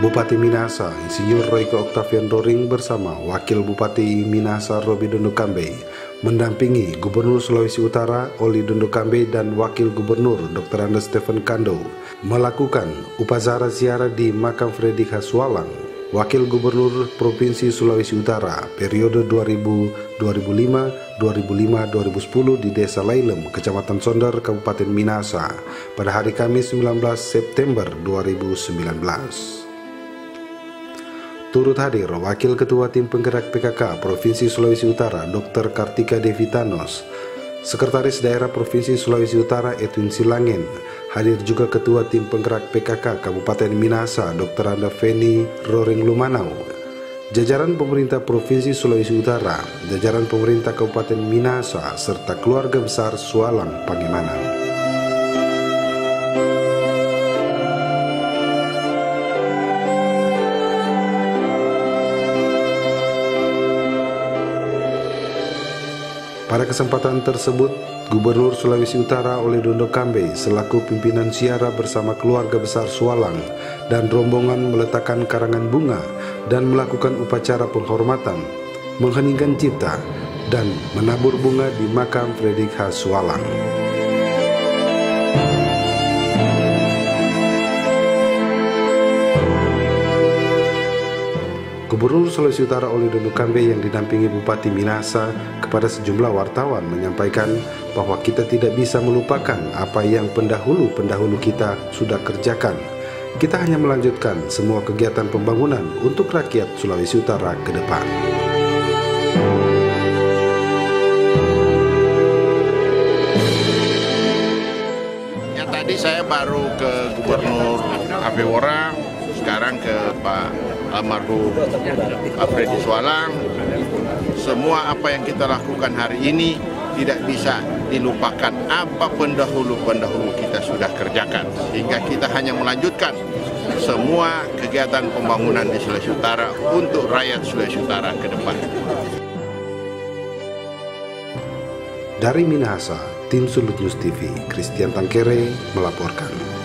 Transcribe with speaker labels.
Speaker 1: Bupati Minasa, Insinyur Royko Octavian Doring bersama Wakil Bupati Minasa Robi Dondo Kambe mendampingi Gubernur Sulawesi Utara Oli Dondo Kambe dan Wakil Gubernur Dr. Andes Stephen Kando melakukan upacara ziarah di Makam Fredrik Haswalang, Wakil Gubernur Provinsi Sulawesi Utara periode 2000 2005 2005-2010 di Desa Lailem, Kecamatan Sondar, Kabupaten Minasa pada hari Kamis 19 September 2019. Turut hadir Wakil Ketua Tim Penggerak PKK Provinsi Sulawesi Utara Dr. Kartika Devitanos, Sekretaris Daerah Provinsi Sulawesi Utara Edwin Silangen, hadir juga Ketua Tim Penggerak PKK Kabupaten Minasa Dr. Anda Feni Roring Lumanau, jajaran pemerintah Provinsi Sulawesi Utara, jajaran pemerintah Kabupaten Minasa, serta keluarga besar Sualang Pangemanan. Pada kesempatan tersebut, Gubernur Sulawesi Utara oleh Dondo Kambe selaku pimpinan siara bersama keluarga besar Sualang dan rombongan meletakkan karangan bunga dan melakukan upacara penghormatan, mengheningkan cipta, dan menabur bunga di makam Fredrik H. Sualang. Sulawesi Utara Oli Dondo Kambe yang didampingi Bupati Minasa kepada sejumlah wartawan menyampaikan bahwa kita tidak bisa melupakan apa yang pendahulu-pendahulu kita sudah kerjakan. Kita hanya melanjutkan semua kegiatan pembangunan untuk rakyat Sulawesi Utara ke depan.
Speaker 2: Yang tadi saya baru ke Gubernur Abewora, sekarang ke Pak almarhum Freddy Sualang. Semua apa yang kita lakukan hari ini tidak bisa dilupakan apa pendahulu-pendahulu kita sudah kerjakan. Sehingga kita hanya melanjutkan semua kegiatan pembangunan di Sulawesi Utara untuk rakyat Sulawesi Utara ke depan.
Speaker 1: Dari Minahasa, tim Sulut News TV, Christian Tangkere melaporkan.